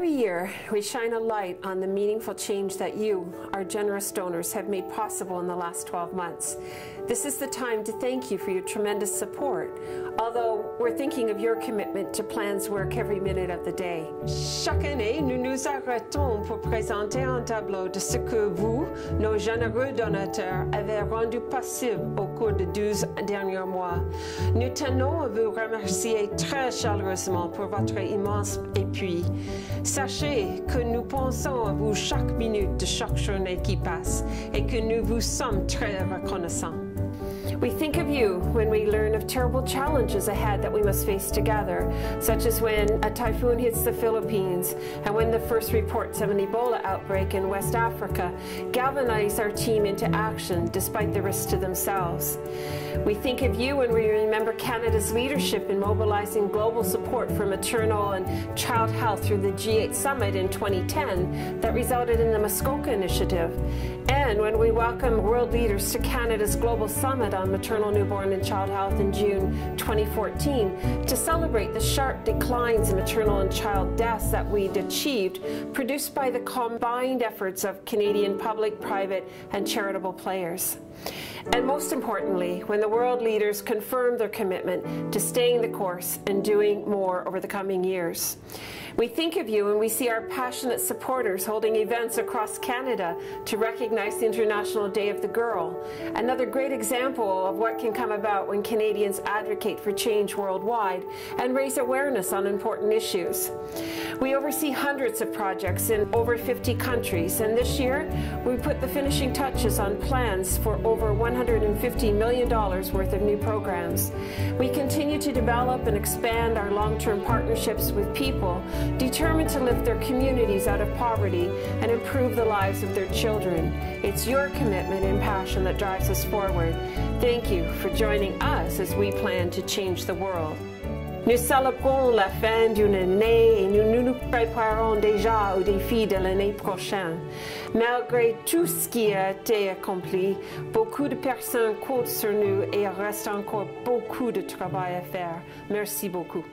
Every year, we shine a light on the meaningful change that you, our generous donors, have made possible in the last 12 months. This is the time to thank you for your tremendous support, although we're thinking of your commitment to Plan's work every minute of the day. Chaque année, nous nous arrêtons pour présenter un tableau de ce que vous, nos généreux donateurs, avez rendu possible au cours des 12 derniers mois. Nous tenons à vous remercier très chaleureusement pour votre immense appui. Sachez que nous pensons à vous chaque minute de chaque journée qui passe et que nous vous sommes très reconnaissants. When we learn of terrible challenges ahead that we must face together, such as when a typhoon hits the Philippines and when the first reports of an Ebola outbreak in West Africa galvanize our team into action despite the risks to themselves. We think of you when we remember Canada's leadership in mobilizing global support for maternal and child health through the G8 summit in 2010 that resulted in the Muskoka Initiative, and when we welcome world leaders to Canada's Global Summit on Maternal, Newborn and Child Health in June 2014 to celebrate the sharp declines in maternal and child deaths that we'd achieved, produced by the combined efforts of Canadian public, private, and charitable players. And most importantly, when the world leaders confirmed their commitment to staying the course and doing more over the coming years. We think of you and we see our passionate supporters holding events across Canada to recognize the International Day of the Girl. Another great example of what can come about when Canadians advocate for change worldwide and raise awareness on important issues. We oversee hundreds of projects in over 50 countries, and this year we put the finishing touches on plans for over $150 million worth of new programs. We continue to develop and expand our long-term partnerships with people determined to lift their communities out of poverty and improve the lives of their children. It's your commitment and passion that drives us forward. Thank you for joining us as we plan to change the world. Nous célébrons la fin d'une année et nous nous préparons déjà aux défis de l'année prochaine. Malgré tout ce qui a été accompli, beaucoup de personnes comptent sur nous et il reste encore beaucoup de travail à faire. Merci beaucoup.